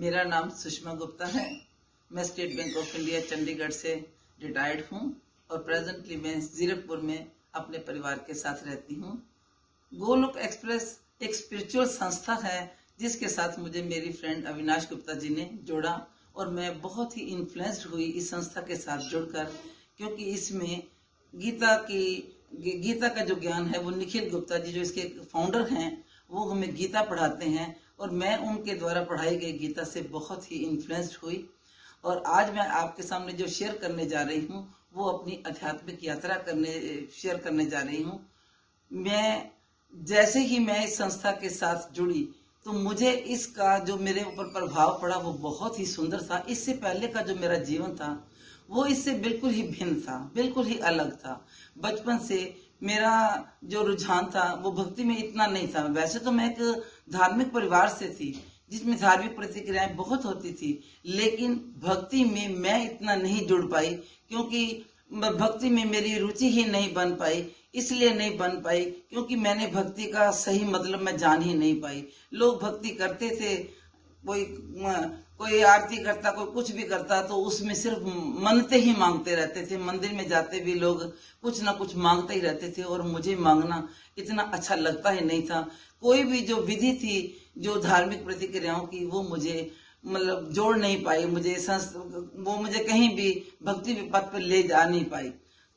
मेरा नाम सुषमा गुप्ता है। मैं State Bank of India, Chandigarh से रिटायर्ड हूँ और प्रेजेंटली मैं जीरकपुर में अपने परिवार के साथ रहती हूँ। गोलोक एक्सप्रेस एक स्पिरिचुअल संस्था है, जिसके साथ मुझे मेरी फ्रेंड अविनाश गुप्ता जी ने जोड़ा और मैं बहुत ही इन्फ्लुएंस्ड हुई इस संस्था के साथ जुड़कर, क्योंकि इसमें गीता की गीता का जो ज्ञान है, वो निखिल गुप्ता जी जो इसके फाउंडर हैं, वो हमें गीता पढ़ाते हैं। और मैं उनके द्वारा पढ़ाई गई गीता से बहुत ही इन्फ्लुएंस्ड हुई। और आज मैं आपके सामने जो शेयर करने जा रही हूँ, वो अपनी आध्यात्मिक यात्रा करने शेयर करने जा रही हूँ। मैं, जैसे ही मैं इस संस्था के साथ जुड़ी तो मुझे इसका जो मेरे ऊपर प्रभाव पड़ा, वो बहुत ही सुंदर था। इससे पहले का जो मेरा जीवन था, वो इससे बिल्कुल ही भिन्न था, बिल्कुल ही अलग था। बचपन से मेरा जो रुझान था, वो भक्ति में इतना नहीं था। वैसे तो मैं एक धार्मिक परिवार से थी, जिसमें धार्मिक प्रतिक्रियाएँ बहुत होती थी, लेकिन भक्ति में मैं इतना नहीं जुड़ पाई, क्योंकि भक्ति में मेरी रुचि ही नहीं बन पाई, इसलिए नहीं बन पाई, क्योंकि मैंने भक्ति का सही मतलब मैं जान ही नहीं पाई। लोग भक्ति करते थे, कोई कोई आरती करता, कोई कुछ भी करता तो उसमें सिर्फ़ मनते ही मांगते रहते थे। मंदिर में जाते भी लोग कुछ ना कुछ मांगते ही रहते थे और मुझे मांगना इतना अच्छा लगता ही नहीं था। कोई भी जो विधि थी, जो धार्मिक प्रतिक्रियाओं की, वो मुझे मतलब जोड़ नहीं पाई। मुझे वो मुझे कहीं भी भक्ति पथ पर ले जा नहीं पाई।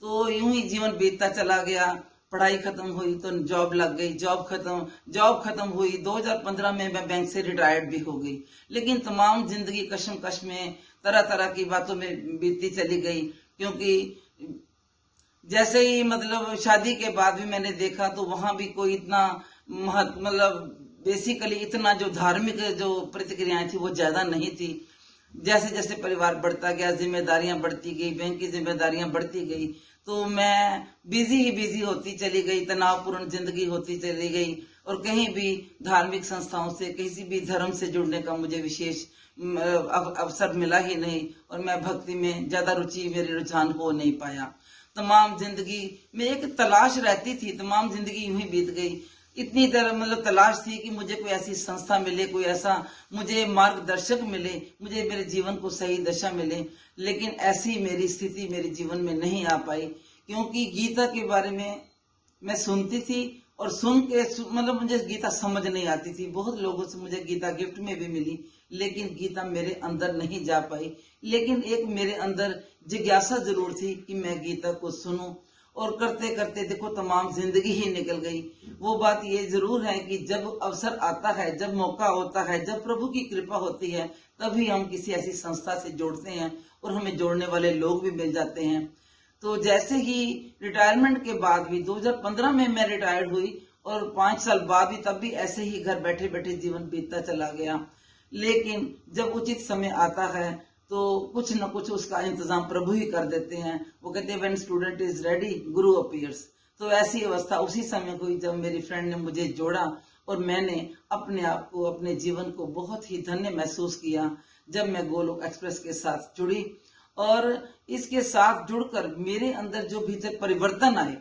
तो यूँ ही जीवन बीतता चला गया। पढ़ाई खत्म हुई तो जॉब लग गई, जॉब खत्म जॉब खत्म हुई 2015 में मैं बैंक से रिटायर्ड भी हो गई। लेकिन तमाम ज़िंदगी कशम कश में तरह तरह की बातों में बीतती चली गई, क्योंकि जैसे ही मतलब शादी के बाद भी मैंने देखा तो वहाँ भी कोई इतना महत्व मतलब बेसिकली इतना जो धार्मिक जो प्रतिक्रियाएँ थी वो ज़्यादा नहीं थी। जैसे जैसे परिवार बढ़ता गया, जिम्मेदारियाँ बढ़ती गई, बैंक की जिम्मेदारियाँ बढ़ती गई तो मैं बिज़ी ही बिज़ी होती चली गई, तनावपूर्ण ज़िंदगी होती चली गई। और कहीं भी धार्मिक संस्थाओं से, किसी भी धर्म से जुड़ने का मुझे विशेष अवसर मिला ही नहीं और मैं भक्ति में ज़्यादा रुचि, मेरे रुझान हो नहीं पाया। तमाम ज़िंदगी में एक तलाश रहती थी, तमाम ज़िंदगी यूँ ही बीत गई। इतनी तरह मतलब तलाश थी कि मुझे कोई ऐसी संस्था मिले, कोई ऐसा मुझे मार्गदर्शक मिले, मुझे मेरे जीवन को सही दशा मिले, लेकिन ऐसी मेरी स्थिति मेरे जीवन में नहीं आ पाई, क्योंकि गीता के बारे में मैं सुनती थी और सुन के मतलब मुझे गीता समझ नहीं आती थी। बहुत लोगों से मुझे गीता गिफ्ट में भी मिली, लेकिन गीता मेरे अंदर नहीं जा पाई। लेकिन एक मेरे अंदर जिज्ञासा ज़रूर थी कि मैं गीता को सुनूं। और करते करते देखो तमाम ज़िंदगी ही निकल गई। वो बात ये ज़रूर है कि जब अवसर आता है, जब मौका होता है, जब प्रभु की कृपा होती है, तभी हम किसी ऐसी संस्था से जोड़ते हैं और हमें जोड़ने वाले लोग भी मिल जाते हैं। तो जैसे ही रिटायरमेंट के बाद भी 2015 में मैं रिटायर्ड हुई और पाँच साल बाद भी तब भी ऐसे ही घर बैठे बैठे जीवन बीतता चला गया। लेकिन जब उचित समय आता है तो कुछ न कुछ उसका इंतज़ाम प्रभु ही कर देते हैं। वो कहते हैं student is ready guru appears तो ऐसी अवस्था, उसी समय हुई जब मेरी फ्रेंड ने मुझे जोड़ा और मैंने अपने आप को, अपने जीवन को बहुत ही धन्य महसूस किया, जब मैं गोलोक एक्सप्रेस के साथ जुड़ी और इसके साथ जुड़कर मेरे अंदर जो भीतर परिवर्तन आए,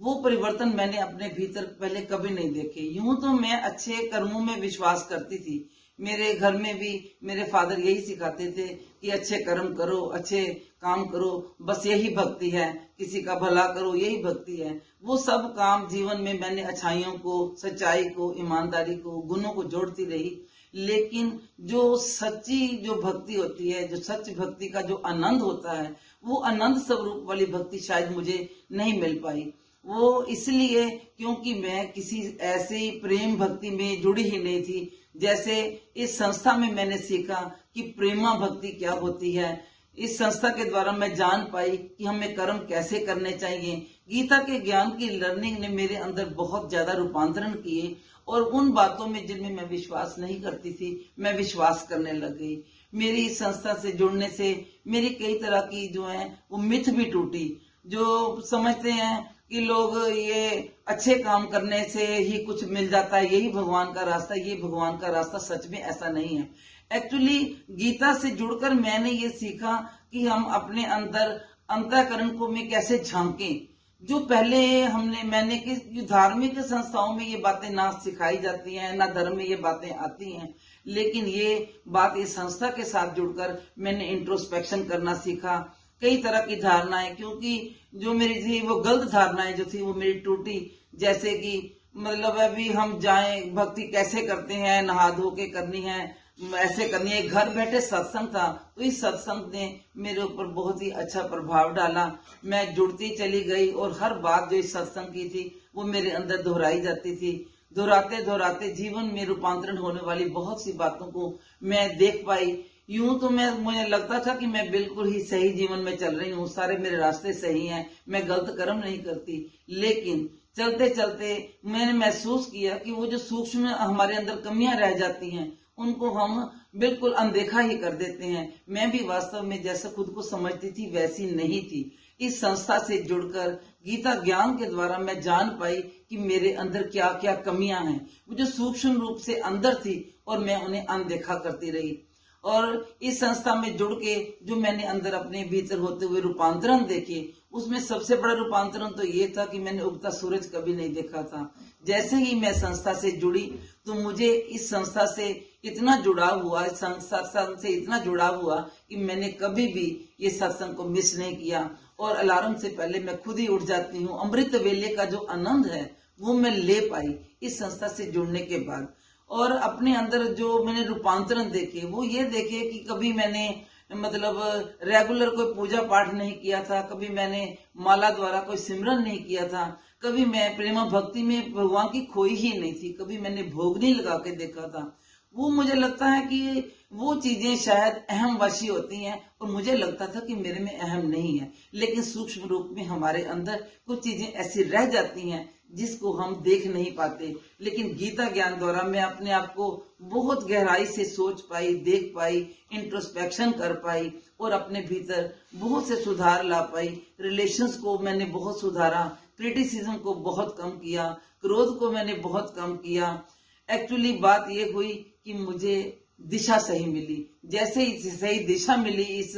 वो परिवर्तन मैंने अपने भीतर पहले कभी नहीं देखे। यूँ तो मैं अच्छे कर्मों में विश्वास करती थी मेरे घर में भी मेरे फादर यही सिखाते थे कि अच्छे कर्म करो, अच्छे काम करो, बस यही भक्ति है। किसी का भला करो, यही भक्ति है। वो सब काम जीवन में मैंने अच्छाइयों को, सच्चाई को, ईमानदारी को, गुणों को जोड़ती रही। लेकिन जो सच्ची जो भक्ति होती है, जो सच भक्ति का जो आनंद होता है, वो आनंद स्वरूप वाली भक्ति शायद मुझे नहीं मिल पाई। वो इसलिए क्योंकि मैं किसी ऐसे प्रेम भक्ति में जुड़ी ही नहीं थी जैसे इस संस्था में मैंने सीखा कि प्रेमा भक्ति क्या होती है। इस संस्था के द्वारा मैं जान पाई कि हमें कर्म कैसे करने चाहिए। गीता के ज्ञान की लर्निंग ने मेरे अंदर बहुत ज़्यादा रूपांतरण किए और उन बातों में जिनमें मैं विश्वास नहीं करती थी, मैं विश्वास करने लग गई। मेरी इस संस्था से जुड़ने से मेरी कई तरह की जो है, वो मिथ भी टूटी, जो समझते हैं कि लोग ये अच्छे काम करने से ही कुछ मिल जाता है, यही भगवान का रास्ता, ये भगवान का रास्ता सच में ऐसा नहीं है। एक्चुअली गीता से जुड़कर मैंने ये सीखा कि हम अपने अंदर, अंतकरण को में कैसे झांके। जो पहले हमने, मैंने कि धार्मिक संस्थाओं में ये बातें ना सिखाई जाती हैं, ना धर्म में ये बातें आती हैं, लेकिन ये बात इस संस्था के साथ जुड़कर मैंने इंट्रोस्पेक्शन करना सीखा। कई तरह की धारणाएँ, क्योंकि जो मेरी थी, वो गलत धारणाएँ जो थी, वो मेरी टूटी। जैसे कि मतलब अभी हम जाएँ, भक्ति कैसे करते हैं, नहा धो के करनी है, ऐसे करनी है। घर बैठे सत्संग था तो इस सत्संग ने मेरे ऊपर बहुत ही अच्छा प्रभाव डाला। मैं जुड़ती चली गई और हर बात जो इस सत्संग की थी, वो मेरे अंदर दोहराई जाती थी। दोहराते दोहराते जीवन में रूपांतरण होने वाली बहुत सी बातों को मैं देख पाई। यूँ तो मैं, मुझे लगता था कि मैं बिल्कुल ही सही जीवन में चल रही हूँ, सारे मेरे रास्ते सही हैं, मैं गलत कर्म नहीं करती। लेकिन चलते चलते मैंने महसूस किया कि वो जो सूक्ष्म हमारे अंदर कमियाँ रह जाती हैं, उनको हम बिल्कुल अनदेखा ही कर देते हैं। मैं भी वास्तव में जैसा खुद को समझती थी, वैसी नहीं थी। इस संस्था से जुड़कर, गीता ज्ञान के द्वारा मैं जान पाई कि मेरे अंदर क्या क्या कमियाँ हैं। वो जो सूक्ष्म रूप से अंदर थी और मैं उन्हें अनदेखा करती रही। और इस संस्था में जुड़ के जो मैंने अंदर अपने भीतर होते हुए रूपांतरण देखे, उसमें सबसे बड़ा रूपांतरण तो ये था कि मैंने उगता सूरज कभी नहीं देखा था। जैसे ही मैं संस्था से जुड़ी तो मुझे इस संस्था से इतना जुड़ाव हुआ, इस संस्था से इतना जुड़ाव हुआ कि मैंने कभी भी ये सत्संग को मिस नहीं किया। और अलार्म से पहले मैं खुद ही उठ जाती हूँ। अमृत वेले का जो आनंद है, वो मैं ले पाई इस संस्था से जुड़ने के बाद। और अपने अंदर जो मैंने रूपांतरण देखे, वो ये देखे कि कभी मैंने मतलब रेगुलर कोई पूजा पाठ नहीं किया था, कभी मैंने माला द्वारा कोई सिमरन नहीं किया था, कभी मैं प्रेमा भक्ति में भगवान की खोई ही नहीं थी, कभी मैंने भोग नहीं लगा के देखा था। वो मुझे लगता है कि वो चीज़ें शायद अहम वशी होती हैं और मुझे लगता था कि मेरे में अहम नहीं है। लेकिन सूक्ष्म रूप में हमारे अंदर कुछ चीज़ें ऐसी रह जाती हैं जिसको हम देख नहीं पाते। लेकिन गीता ज्ञान द्वारा मैं अपने आप को बहुत गहराई से सोच पाई, देख पाई इंट्रोस्पेक्शन कर पाई और अपने भीतर बहुत से सुधार ला पाई। रिलेशंस को मैंने बहुत सुधारा क्रिटिसिज्म को बहुत कम किया, क्रोध को मैंने बहुत कम किया एक्चुअली बात ये हुई कि मुझे दिशा सही मिली। जैसे ही सही दिशा मिली इस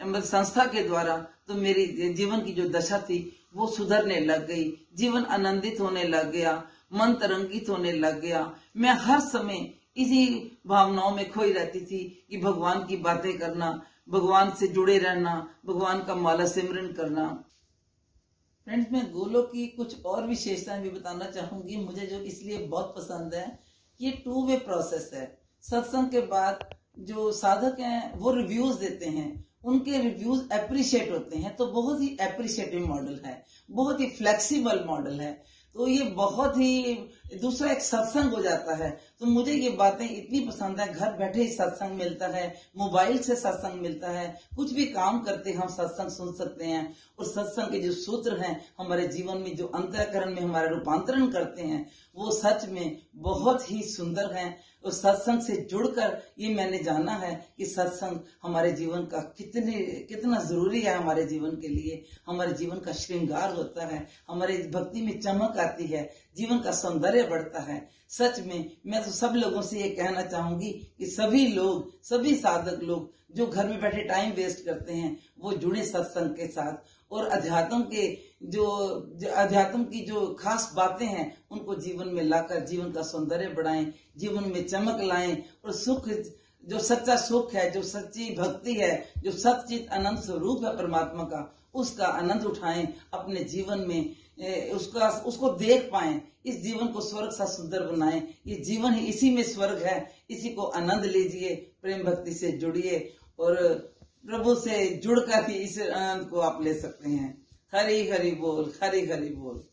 संस्था के द्वारा तो मेरी जीवन की जो दशा थी, वो सुधरने लग गई। जीवन आनंदित होने लग गया, मन तरंगित होने लग गया। मैं हर समय इसी भावनाओं में खोई रहती थी कि भगवान की बातें करना, भगवान से जुड़े रहना, भगवान का माला सिमरन करना। फ्रेंड्स मैं गोलो की कुछ और विशेषताएँ भी बताना चाहूँगी। मुझे जो इसलिए बहुत पसंद है ये टू वे प्रोसेस है। सत्संग के बाद जो साधक हैं, वो रिव्यूज़ देते हैं। उनके रिव्यूज़ अप्रिशिएट होते हैं। तो बहुत ही अप्रिशिएटिव मॉडल है। बहुत ही फ्लेक्सिबल मॉडल है। तो ये बहुत ही दूसरा एक सत्संग हो जाता है। तो मुझे ये बातें इतनी पसंद है। घर बैठे ही सत्संग मिलता है, मोबाइल से सत्संग मिलता है। कुछ भी काम करते हम सत्संग सुन सकते हैं। और सत्संग के जो सूत्र हैं, हमारे जीवन में जो अंतरकरण में हमारा रूपांतरण करते हैं, वो सच में बहुत ही सुंदर हैं। और सत्संग से जुड़कर ये मैंने जाना है कि सत्संग हमारे जीवन का कितने, कितना ज़रूरी है हमारे जीवन के लिए। हमारे जीवन का श्रृंगार होता है, हमारे भक्ति में चमक आती है, जीवन का सौंदर्य बढ़ता है। सच में, मैं तो सब लोगों से ये कहना चाहूँगी कि सभी लोग, सभी साधक लोग जो घर में बैठे टाइम वेस्ट करते हैं, वो जुड़े सत्संग के साथ और अध्यात्म के जो अध्यात्म की जो खास बातें हैं, उनको जीवन में लाकर, जीवन का सौंदर्य बढ़ाएँ, जीवन में चमक लाएँ, और सुख, जो सच्चा सुख है, जो सच्ची भक्ति है, जो सचित आनंद स्वरूप है परमात्मा का, उसका आनंद उठाएँ, अपने जीवन में उसका, उसको देख पाए, इस जीवन को स्वर्ग सा सुंदर बनाएँ, ये जीवन ही इसी में स्वर्ग है, इसी को आनंद लीजिए, प्रेम भक्ति से जुड़िए, और प्रभु से जुड़कर ही इस आनंद को आप ले सकते हैं। हरी हरी बोल हरी हरी बोल।